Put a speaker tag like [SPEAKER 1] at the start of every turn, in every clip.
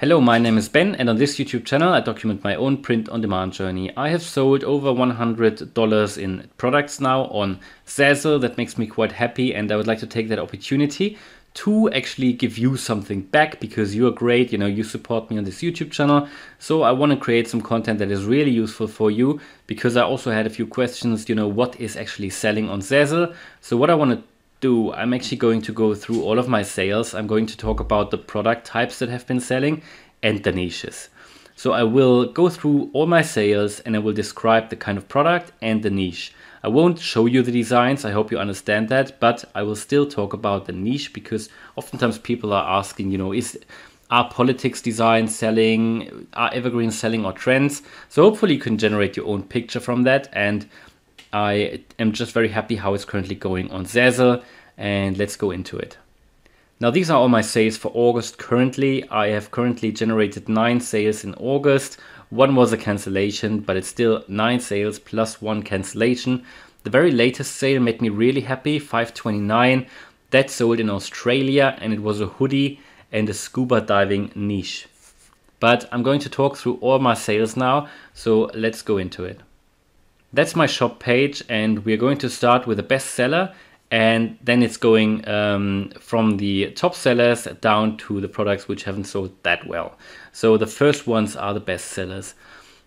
[SPEAKER 1] Hello, my name is Ben, and on this YouTube channel, I document my own print on demand journey. I have sold over $100 in products now on Zazzle. That makes me quite happy, and I would like to take that opportunity to actually give you something back because you are great. You know, you support me on this YouTube channel. So I want to create some content that is really useful for you because I also had a few questions, you know, what is actually selling on Zazzle. So what I want to do, I'm actually going to go through all of my sales. I'm going to talk about the product types that have been selling and the niches. So I will go through all my sales and I will describe the kind of product and the niche. I won't show you the designs, I hope you understand that, but I will still talk about the niche because oftentimes people are asking, you know, is are politics design selling, are evergreen selling or trends? So hopefully you can generate your own picture from that and I am just very happy how it's currently going on Zazzle and let's go into it. Now these are all my sales for August currently. I have currently generated nine sales in August. One was a cancellation, but it's still nine sales plus one cancellation. The very latest sale made me really happy, 529. That sold in Australia and it was a hoodie and a scuba diving niche. But I'm going to talk through all my sales now, so let's go into it. That's my shop page and we're going to start with the bestseller and then it's going um, from the top sellers down to the products which haven't sold that well. So the first ones are the best sellers.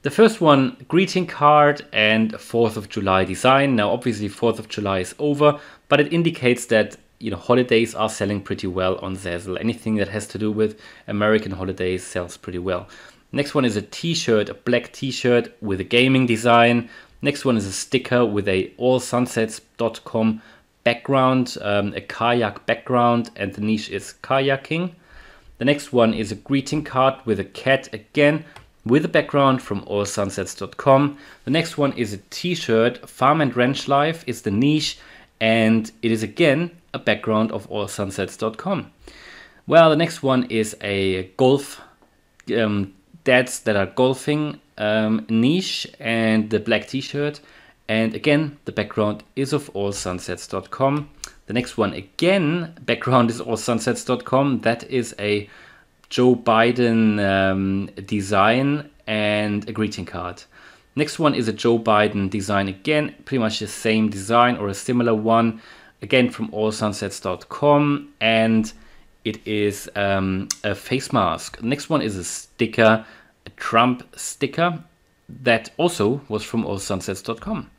[SPEAKER 1] The first one, greeting card and 4th of July design. Now obviously 4th of July is over, but it indicates that you know holidays are selling pretty well on Zazzle. Anything that has to do with American holidays sells pretty well. Next one is a t-shirt, a black t-shirt with a gaming design. Next one is a sticker with a allsunsets.com background, um, a kayak background, and the niche is kayaking. The next one is a greeting card with a cat again with a background from allsunsets.com. The next one is a t-shirt, Farm and Ranch Life is the niche, and it is again a background of allsunsets.com. Well, the next one is a golf um, dads that are golfing um, niche and the black t-shirt. And again, the background is of allsunsets.com. The next one again, background is allsunsets.com. That is a Joe Biden um, design and a greeting card. Next one is a Joe Biden design again, pretty much the same design or a similar one, again from allsunsets.com. And it is um, a face mask. Next one is a sticker, a Trump sticker that also was from allsunsets.com.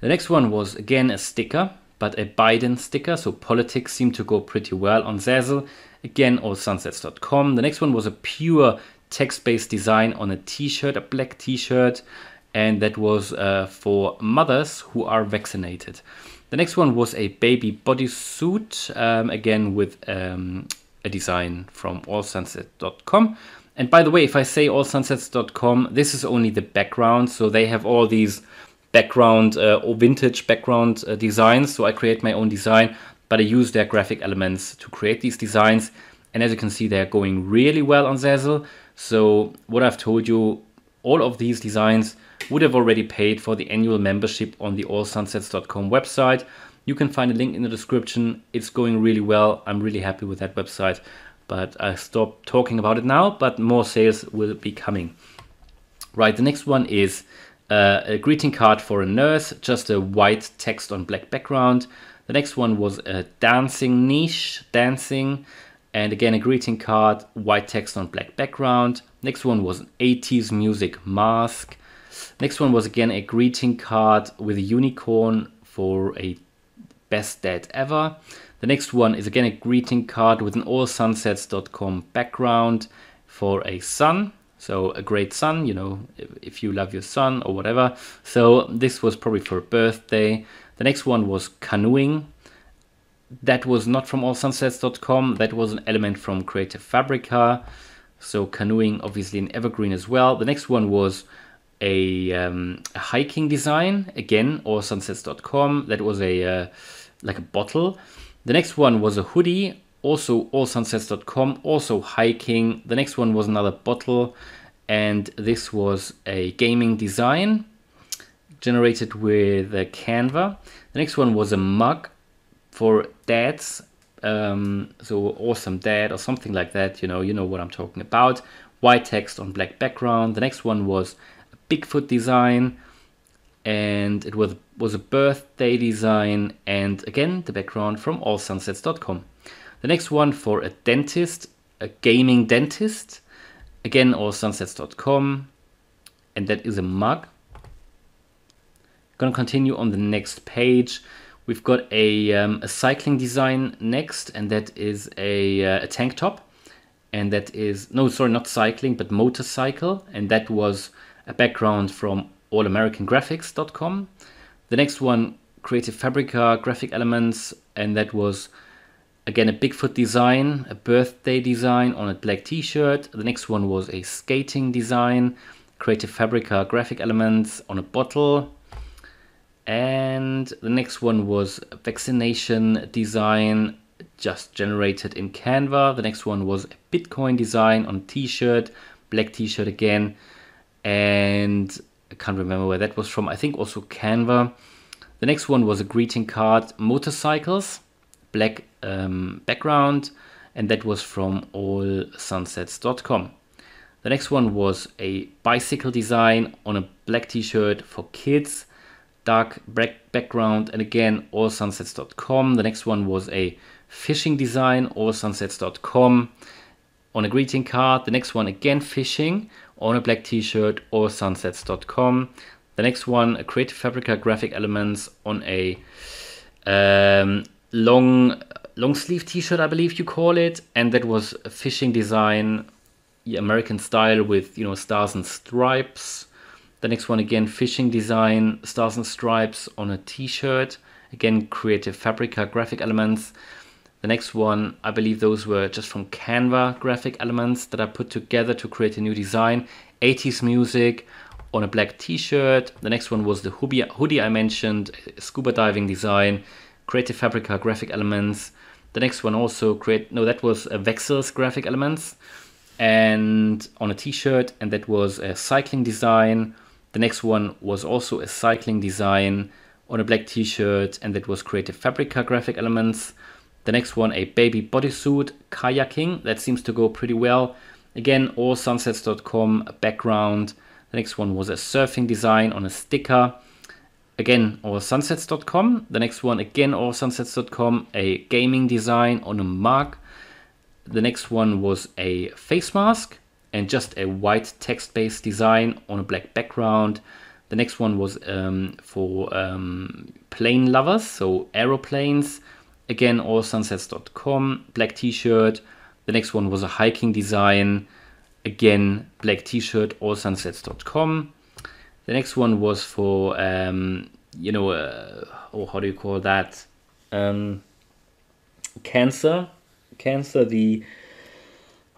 [SPEAKER 1] The next one was again a sticker, but a Biden sticker. So politics seemed to go pretty well on Zazzle. Again, allsunsets.com. The next one was a pure text-based design on a t-shirt, a black t-shirt. And that was uh, for mothers who are vaccinated. The next one was a baby bodysuit, um, again with um, a design from allsunset.com. And by the way, if I say allsunsets.com, this is only the background. So they have all these background uh, or vintage background uh, designs. So I create my own design, but I use their graphic elements to create these designs. And as you can see, they're going really well on Zazzle. So what I've told you, all of these designs would have already paid for the annual membership on the allsunsets.com website. You can find a link in the description. It's going really well. I'm really happy with that website, but I stopped talking about it now, but more sales will be coming. Right, the next one is uh, a greeting card for a nurse, just a white text on black background. The next one was a dancing niche, dancing, and again a greeting card, white text on black background. Next one was an 80s music mask. Next one was again a greeting card with a unicorn for a best dad ever. The next one is again a greeting card with an allsunsets.com background for a son. So a great son, you know, if you love your son or whatever. So this was probably for a birthday. The next one was canoeing. That was not from allsunsets.com. That was an element from Creative Fabrica. So canoeing, obviously in evergreen as well. The next one was a, um, a hiking design again allsunsets.com that was a uh, like a bottle. The next one was a hoodie also allsunsets.com also hiking. The next one was another bottle and this was a gaming design generated with a canva. The next one was a mug for dads Um, so awesome dad or something like that. You know, you know what I'm talking about. White text on black background. The next one was a Bigfoot design, and it was was a birthday design, and again the background from allsunsets.com. The next one for a dentist, a gaming dentist, again allsunsets.com, and that is a mug. Gonna continue on the next page. We've got a, um, a cycling design next, and that is a, uh, a tank top. And that is, no, sorry, not cycling, but motorcycle. And that was a background from allamericangraphics.com. The next one, Creative Fabrica graphic elements, and that was again a Bigfoot design, a birthday design on a black t-shirt. The next one was a skating design, Creative Fabrica graphic elements on a bottle. And the next one was vaccination design just generated in Canva. The next one was a Bitcoin design on t-shirt, black t-shirt again. And I can't remember where that was from. I think also Canva. The next one was a greeting card, motorcycles, black um, background, and that was from allsunsets.com. The next one was a bicycle design on a black t-shirt for kids, dark background, and again, allsunsets.com. The next one was a fishing design, allsunsets.com on a greeting card. The next one, again, fishing on a black t-shirt, allsunsets.com. The next one, a Creative Fabrica graphic elements on a um, long long sleeve t-shirt, I believe you call it, and that was a fishing design, American style with you know stars and stripes. The next one again, fishing design, stars and stripes on a t-shirt. Again, Creative Fabrica graphic elements. The next one, I believe those were just from Canva graphic elements that I put together to create a new design. 80s music on a black t-shirt. The next one was the hoodie, I mentioned, scuba diving design, Creative Fabrica graphic elements. The next one also create, no, that was uh, a Vexels graphic elements and on a t-shirt and that was a cycling design. The next one was also a cycling design on a black t-shirt and that was Creative Fabrica graphic elements. The next one, a baby bodysuit kayaking. That seems to go pretty well. Again, allsunsets.com background. The next one was a surfing design on a sticker. Again, allsunsets.com. The next one, again, allsunsets.com. A gaming design on a mug. The next one was a face mask and just a white text-based design on a black background. The next one was um, for um, plane lovers, so aeroplanes. Again, allsunsets.com, black t-shirt. The next one was a hiking design. Again, black t-shirt, allsunsets.com. The next one was for, um, you know, uh, oh, how do you call that? Um, cancer. Cancer, the,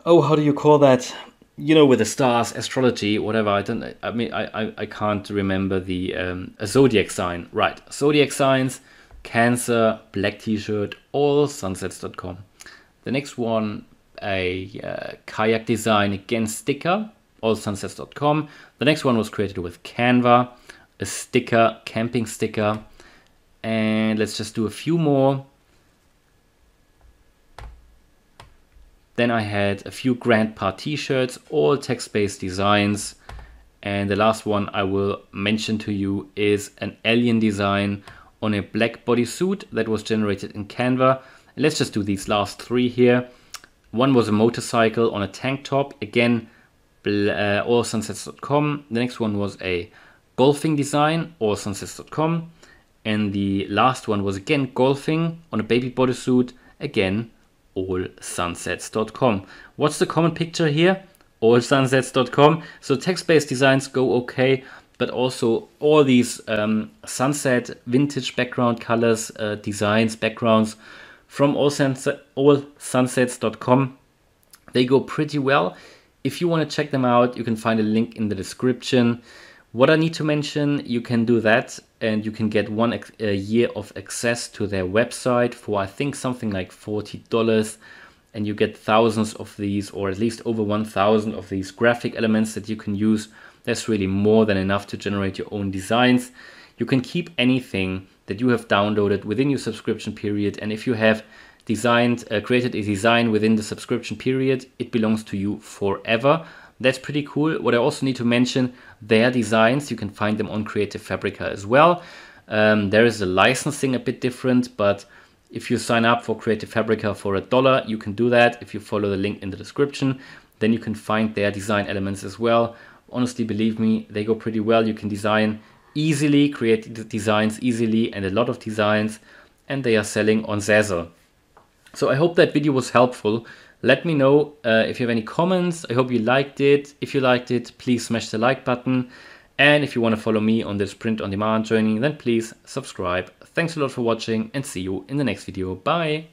[SPEAKER 1] oh, how do you call that? You know, with the stars, astrology, whatever. I don't. I mean, I I, I can't remember the um, a zodiac sign. Right, zodiac signs Cancer, black t-shirt, all sunsets.com. The next one, a uh, kayak design, again sticker, all sunsets.com. The next one was created with Canva, a sticker, camping sticker. And let's just do a few more. Then I had a few Grandpa t-shirts, all text-based designs. And the last one I will mention to you is an alien design on a black bodysuit that was generated in Canva. Let's just do these last three here. One was a motorcycle on a tank top, again, uh, allsunsets.com. The next one was a golfing design, allsunsets.com. And the last one was again golfing on a baby bodysuit, again, allsunsets.com. What's the common picture here? Allsunsets.com. So text-based designs go okay but also all these um, sunset vintage background colors, uh, designs, backgrounds from all, sunset, allsunsets.com. They go pretty well. If you want to check them out, you can find a link in the description. What I need to mention, you can do that and you can get one year of access to their website for I think something like $40 and you get thousands of these or at least over 1000 of these graphic elements that you can use that's really more than enough to generate your own designs. You can keep anything that you have downloaded within your subscription period. And if you have designed, uh, created a design within the subscription period, it belongs to you forever. That's pretty cool. What I also need to mention, their designs, you can find them on Creative Fabrica as well. Um, there is a licensing a bit different, but if you sign up for Creative Fabrica for a dollar, you can do that. If you follow the link in the description, then you can find their design elements as well. Honestly, believe me, they go pretty well. You can design easily, create designs easily, and a lot of designs, and they are selling on Zazzle. So I hope that video was helpful. Let me know uh, if you have any comments. I hope you liked it. If you liked it, please smash the like button. And if you want to follow me on this print on demand journey, then please subscribe. Thanks a lot for watching and see you in the next video. Bye.